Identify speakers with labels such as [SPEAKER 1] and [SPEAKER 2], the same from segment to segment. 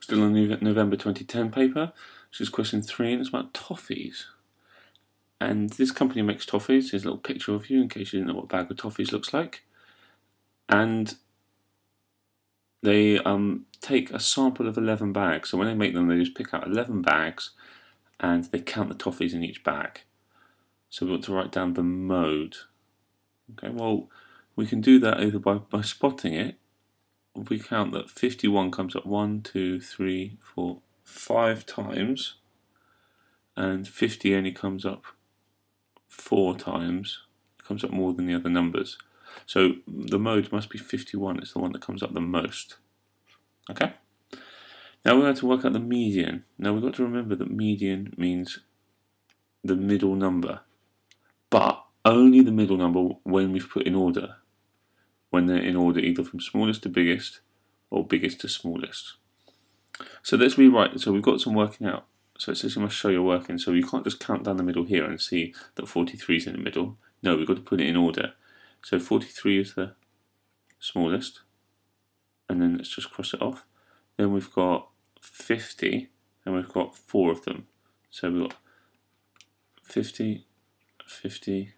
[SPEAKER 1] Still on the November 2010 paper, This is question three, and it's about toffees. And this company makes toffees. Here's a little picture of you in case you didn't know what a bag of toffees looks like. And they um, take a sample of 11 bags. So when they make them, they just pick out 11 bags and they count the toffees in each bag. So we want to write down the mode. Okay, well, we can do that either by, by spotting it. If we count that 51 comes up 1, 2, 3, 4, 5 times, and 50 only comes up 4 times, it comes up more than the other numbers. So the mode must be 51, it's the one that comes up the most. Okay? Now we're going to work out the median. Now we've got to remember that median means the middle number, but only the middle number when we've put in order. When they're in order either from smallest to biggest or biggest to smallest. So let's rewrite. So we've got some working out. So it says you must show your working. So you can't just count down the middle here and see that 43 is in the middle. No, we've got to put it in order. So 43 is the smallest. And then let's just cross it off. Then we've got 50, and we've got four of them. So we've got 50, 50,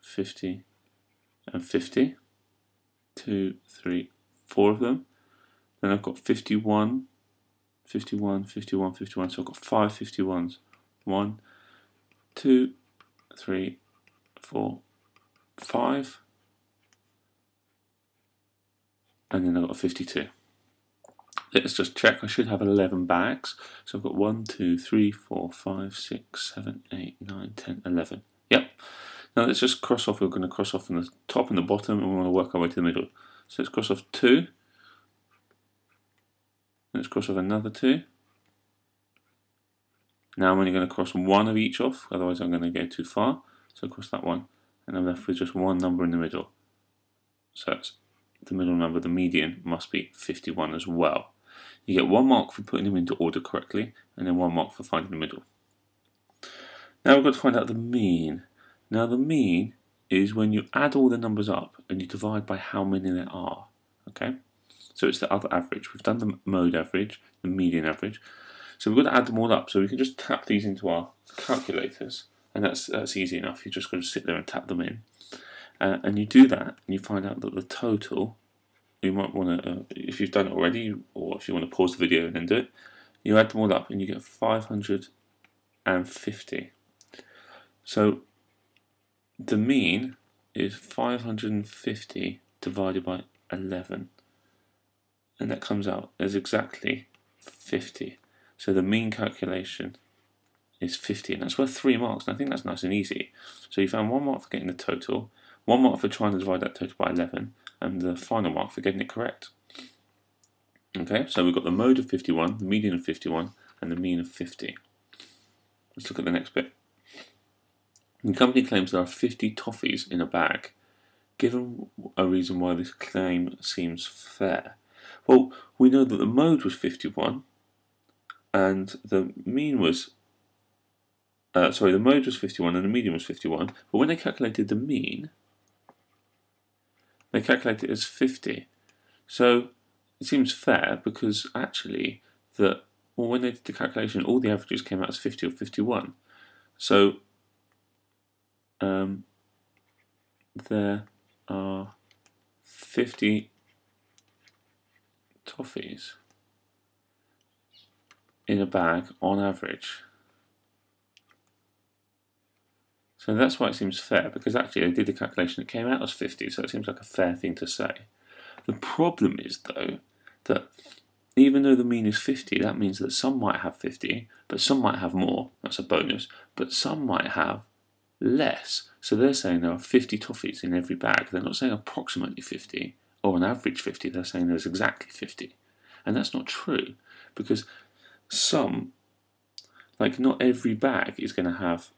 [SPEAKER 1] 50, and 50. Two, three, four of them. Then I've got 51, 51, 51, 51. So I've got five 51s. One, two, three, four, five. And then I've got 52 let's just check. I should have 11 bags. So I've got 1, 2, 3, 4, 5, 6, 7, 8, 9, 10, 11. Yep. Now let's just cross off. We're going to cross off from the top and the bottom and we want to work our way to the middle. So let's cross off 2. Let's cross off another 2. Now I'm only going to cross one of each off, otherwise I'm going to go too far. So cross that one, and I'm left with just one number in the middle. So that's the middle number, the median, must be 51 as well. You get one mark for putting them into order correctly, and then one mark for finding the middle. Now we've got to find out the mean. Now the mean is when you add all the numbers up and you divide by how many there are. Okay, so it's the other average. We've done the mode average, the median average. So we've got to add them all up. So we can just tap these into our calculators, and that's that's easy enough. You're just got to sit there and tap them in, uh, and you do that, and you find out that the total you might want to, uh, if you've done it already, or if you want to pause the video and then do it, you add them all up and you get 550. So the mean is 550 divided by 11. And that comes out as exactly 50. So the mean calculation is 50, and that's worth three marks. And I think that's nice and easy. So you found one mark for getting the total, one mark for trying to divide that total by 11, and the final mark for getting it correct. Okay, so we've got the mode of 51, the median of 51, and the mean of 50. Let's look at the next bit. The company claims there are 50 toffees in a bag. Given a reason why this claim seems fair. Well, we know that the mode was 51, and the mean was uh, sorry, the mode was 51 and the median was 51, but when they calculated the mean, they calculated it as 50. So it seems fair because actually that well, when they did the calculation, all the averages came out as 50 or 51. So um, there are 50 toffees in a bag on average. So that's why it seems fair, because actually they did the calculation, it came out as 50, so it seems like a fair thing to say. The problem is, though, that even though the mean is 50, that means that some might have 50, but some might have more, that's a bonus, but some might have less. So they're saying there are 50 toffees in every bag. They're not saying approximately 50 or an average 50, they're saying there's exactly 50. And that's not true, because some, like not every bag is going to have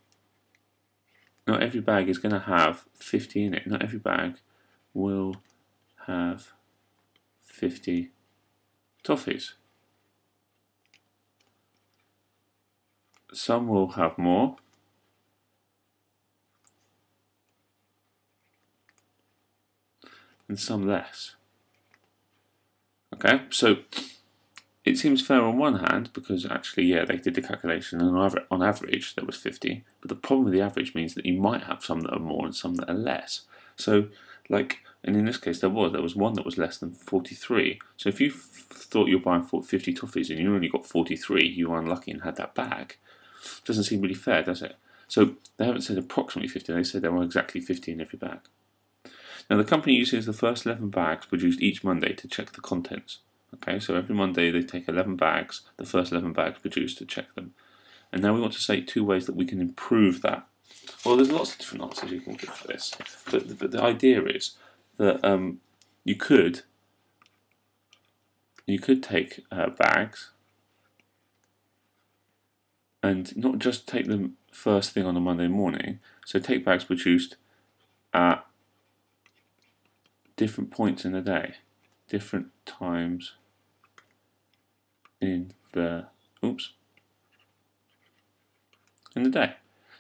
[SPEAKER 1] not every bag is going to have 50 in it. Not every bag will have 50 toffees. Some will have more. And some less. Okay, so it seems fair on one hand because actually, yeah, they did the calculation and on average there was 50. But the problem with the average means that you might have some that are more and some that are less. So, like, and in this case there was there was one that was less than 43. So if you thought you were buying 50 toffees and you only got 43, you were unlucky and had that bag. Doesn't seem really fair, does it? So they haven't said approximately 50. They said there were exactly 50 in every bag. Now the company uses the first 11 bags produced each Monday to check the contents. Okay, so every Monday they take 11 bags, the first 11 bags produced to check them. And now we want to say two ways that we can improve that. Well, there's lots of different answers you can give for this, but, but the idea is that um, you could you could take uh, bags and not just take them first thing on a Monday morning. So take bags produced at different points in the day, different times in the oops in the day.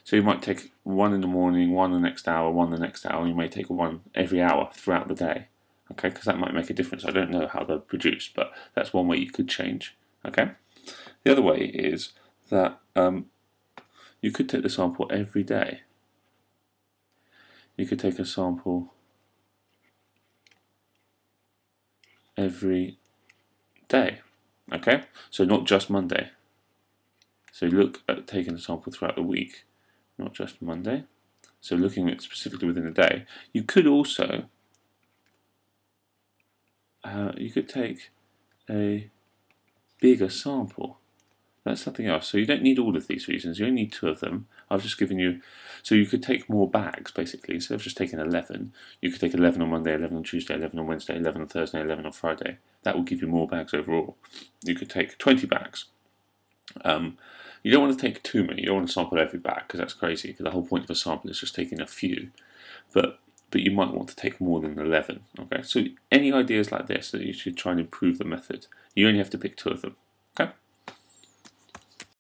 [SPEAKER 1] So you might take one in the morning, one the next hour, one the next hour. You may take one every hour throughout the day. Okay, because that might make a difference. I don't know how they're produced, but that's one way you could change. Okay. The other way is that um, you could take the sample every day. You could take a sample every day. Okay, so not just Monday. So look at taking a sample throughout the week, not just Monday. So looking at specifically within the day. You could also, uh, you could take a bigger sample. That's something else. So you don't need all of these reasons. You only need two of them. I've just given you. So you could take more bags, basically. Instead of just taking 11, you could take 11 on Monday, 11 on Tuesday, 11 on Wednesday, 11 on Thursday, 11 on Friday. That will give you more bags overall. You could take 20 bags. Um, you don't want to take too many. You don't want to sample every bag because that's crazy. Because the whole point of a sample is just taking a few. But but you might want to take more than 11. Okay. So any ideas like this that you should try and improve the method, you only have to pick two of them.